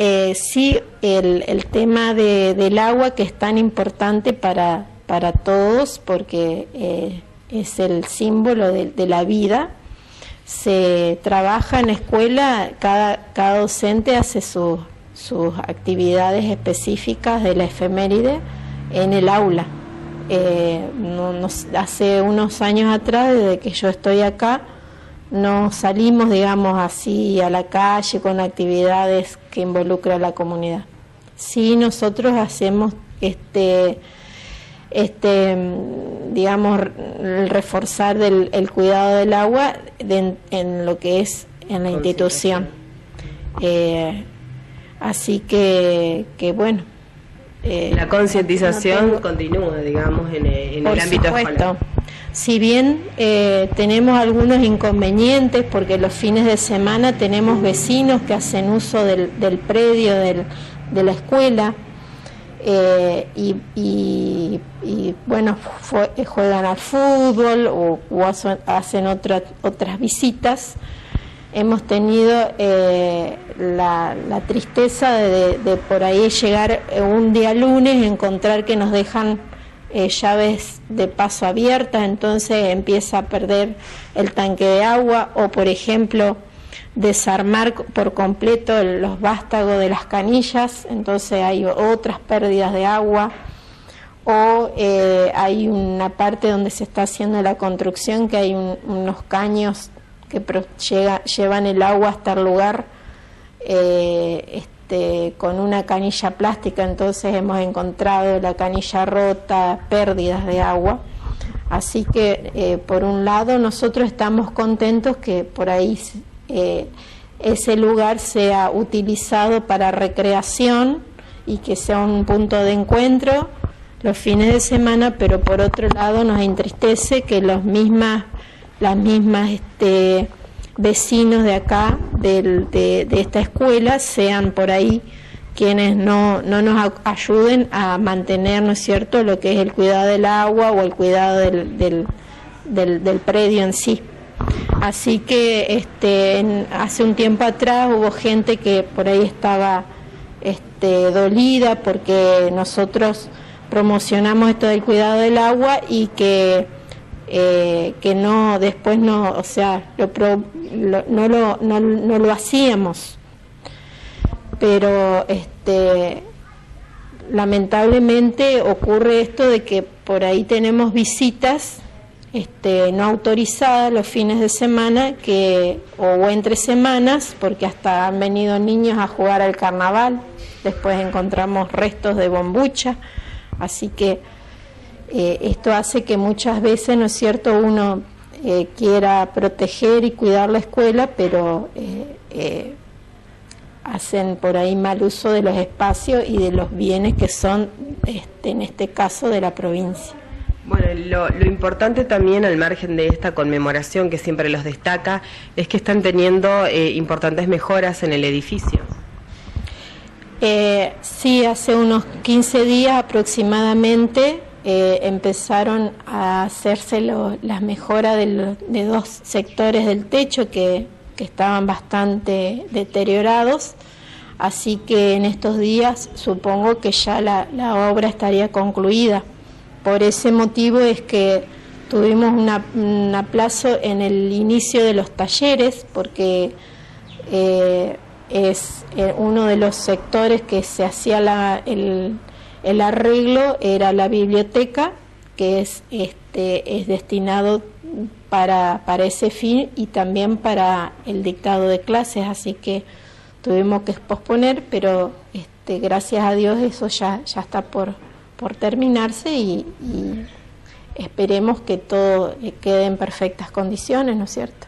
Eh, sí, el, tema de, del agua que es tan importante para, para todos porque eh, es el símbolo de, la vida. Se trabaja en escuela, cada, cada docente hace sus actividades específicas de la efeméride en el aula. Eh, hace unos años atrás, desde que yo estoy acá, no salimos, digamos así, a la calle con actividades que involucran a la comunidad. Sí, nosotros hacemos este, este digamos, el reforzar del, el cuidado del agua de, en lo que es en la institución. Eh, así que, que bueno. Eh, la concientización no continúa, digamos, en, en el ámbito supuesto. escolar. Si bien eh, tenemos algunos inconvenientes, porque los fines de semana tenemos vecinos que hacen uso del, del predio del, de la escuela eh, y, y, y, bueno, fue, juegan al fútbol o, o hacen otra, otras visitas, hemos tenido eh, la, la, tristeza de, de, por ahí llegar un día lunes, encontrar que nos dejan eh, llaves de paso abiertas, entonces empieza a perder el tanque de agua o, por ejemplo, desarmar por completo los vástagos de las canillas, entonces hay otras pérdidas de agua o eh, hay una parte donde se está haciendo la construcción que hay un, unos caños que llevan el agua hasta el lugar. Eh, este, con una canilla plástica, entonces hemos encontrado la canilla rota, pérdidas de agua. Así que, eh, por un lado, nosotros estamos contentos que por ahí eh, ese lugar sea utilizado para recreación y que sea un punto de encuentro los fines de semana, pero por otro lado nos entristece que los mismas, las mismas este, vecinos de acá, de, de, esta escuela, sean por ahí quienes no, no nos ayuden a mantener, ¿no es cierto?, lo que es el cuidado del agua o el cuidado del, del, del, del predio en sí. Así que este, hace un tiempo atrás hubo gente que por ahí estaba este, dolida porque nosotros promocionamos esto del cuidado del agua y que eh, que no después no o sea lo, lo, no, lo, no, no, lo hacíamos. Pero este lamentablemente ocurre esto de que por ahí tenemos visitas este, no autorizadas los fines de semana que o entre semanas porque hasta han venido niños a jugar al carnaval. Después encontramos restos de bombucha. Así que eh, esto hace que muchas veces, ¿no es cierto?, uno eh, quiera proteger y cuidar la escuela, pero eh, hacen por ahí mal uso de los espacios y de los bienes que son, este, en este caso, de la provincia. Bueno, lo, lo, importante también al margen de esta conmemoración que siempre los destaca es que están teniendo eh, importantes mejoras en el edificio. Eh, sí, hace unos 15 días aproximadamente eh, empezaron a hacerse las mejoras de, de, dos sectores del techo que, estaban bastante deteriorados. Así que en estos días supongo que ya la, obra estaría concluida. Por ese motivo es que tuvimos un aplazo en el inicio de los talleres porque eh, es eh, uno de los sectores que se hacía la, el, el arreglo era la biblioteca, que es, este, es destinado para, para ese fin y también para el dictado de clases, así que tuvimos que posponer, pero este, gracias a Dios eso ya, ya está por, por terminarse y, y esperemos que todo quede en perfectas condiciones, ¿no es cierto?